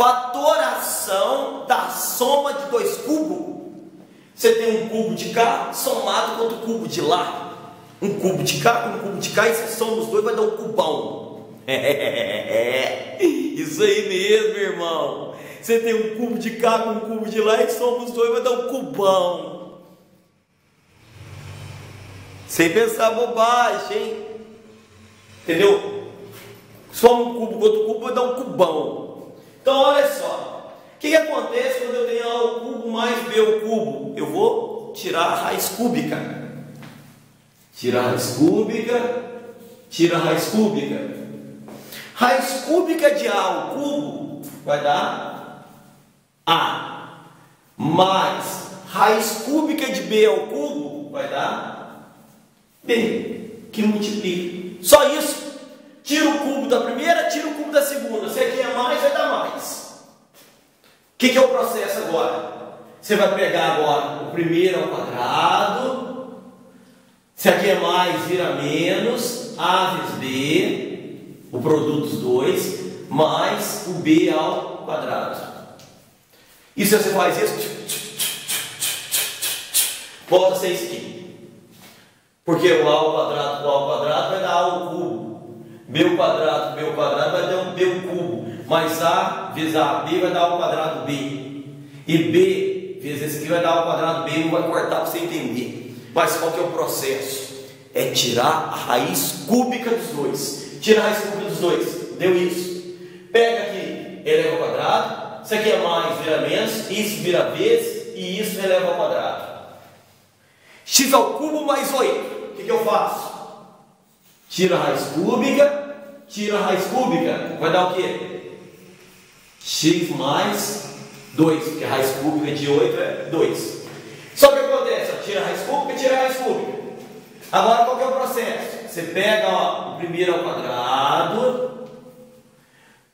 Fatoração da soma de dois cubos. Você tem um cubo de cá somado com outro cubo de lá. Um cubo de cá com um cubo de cá e você soma os dois vai dar um cubão. É, isso aí mesmo, irmão. Você tem um cubo de cá com um cubo de lá e soma os dois vai dar um cubão. Sem pensar bobagem, hein? Entendeu? Soma um cubo com outro cubo vai dar um cubão. Então olha só. O que, que acontece quando eu tenho A ao cubo mais B ao cubo? Eu vou tirar a raiz cúbica. Tira a raiz cúbica, tira a raiz cúbica. Raiz cúbica de A ao cubo vai dar A. Mais raiz cúbica de B ao cubo vai dar B, que multiplica. Só isso. Tira o cubo da primeira, tira o cubo da segunda. Se aqui é mais, vai dar mais. O que, que é o processo agora? Você vai pegar agora o primeiro ao quadrado, se aqui é mais, vira menos, A vezes B, o produto dos dois, mais o B ao quadrado. E se você faz isso, volta a ser isso aqui. Porque o A ao quadrado o A ao quadrado vai dar A ao cubo. B ao quadrado B ao quadrado vai dar um B ao cubo. Mais A vezes A, B vai dar ao quadrado B. E B vezes esse aqui vai dar ao quadrado B, não vai cortar para você entender. Mas qual que é o processo? É tirar a raiz cúbica dos dois. Tira a raiz cúbica dos dois. Deu isso. Pega aqui, eleva ao quadrado. Isso aqui é mais, vira menos. Isso vira vezes. E isso eleva ao quadrado. x ao cubo mais 8. O que, que eu faço? Tira a raiz cúbica. Tira a raiz cúbica. Vai dar o quê? X mais 2. Porque a raiz cúbica de 8 é 2. Só que acontece? Tira a raiz cúbica, tira a raiz cúbica. Agora qual que é o processo? Você pega ó, o primeiro ao quadrado,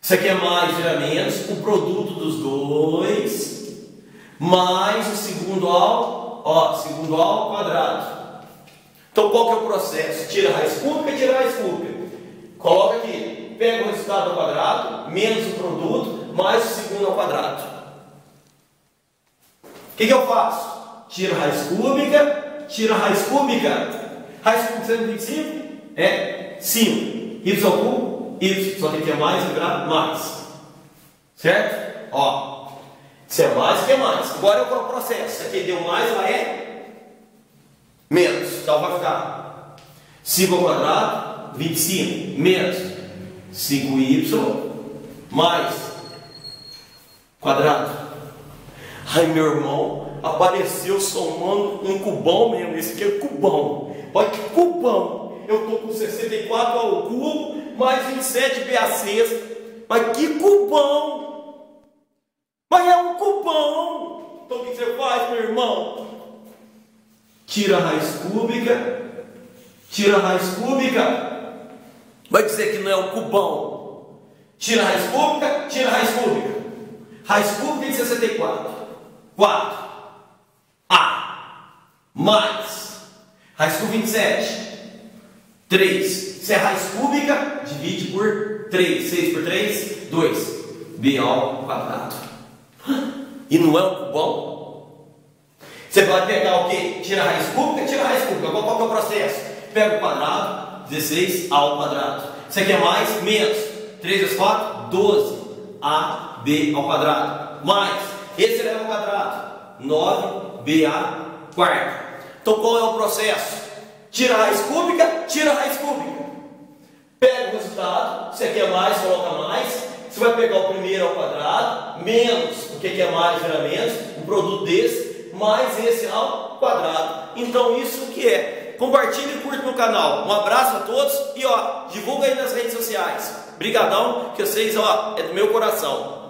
isso aqui é mais, vira menos, o produto dos dois, mais o segundo ao, ó, segundo ao quadrado. Então qual que é o processo? Tira a raiz cúbica, tira a raiz cúbica. Coloca aqui, pega o resultado ao quadrado, menos o produto, mais o segundo ao quadrado. O que, que eu faço? Tira a raiz cúbica, tira a raiz cúbica. Raiz cúbica de 125 é 5. Y cubo, Y. Só que aqui é mais, virar mais. Certo? Ó. Se é mais, aqui é mais. Agora é o processo. Se aqui deu mais, ela é menos. Então vai ficar 5 ao quadrado, 25, menos 5y, mais quadrado. Ai, meu irmão, apareceu somando um cubão mesmo. Esse aqui é cubão. Olha que cubão. Eu estou com 64 ao cubo, mais 27 BA6. Mas que cubão! Mas é um cubão! Então o que você faz, meu irmão? Tira a raiz cúbica, tira a raiz cúbica. Vai dizer que não é um cubão. Tira a raiz cúbica, tira a raiz cúbica. Raiz cúbica de 64. 4. A. Mais. Raiz cúbica 27. 3. Se é raiz cúbica, divide por 3. 6 por 3, 2. B ao quadrado. E não é um cubão? Você pode pegar o quê? Tira a raiz cúbica, tira a raiz cúbica. Qual, qual é o processo? Pega o quadrado, 16 ao quadrado. Aqui é mais, menos. 3 vezes 4, 12. A, B ao quadrado. Mais. Esse eleva ao quadrado. 9BA quarta. Então qual é o processo? Tira a raiz cúbica, tira a raiz cúbica. Pega o resultado, você quer mais, coloca mais. Você vai pegar o primeiro ao quadrado, menos o que é mais, vira menos, um produto desse, mais esse ao quadrado. Então isso o que é? Compartilhe e curte meu canal. Um abraço a todos e ó, divulga aí nas redes sociais. Brigadão, que vocês ó, é do meu coração.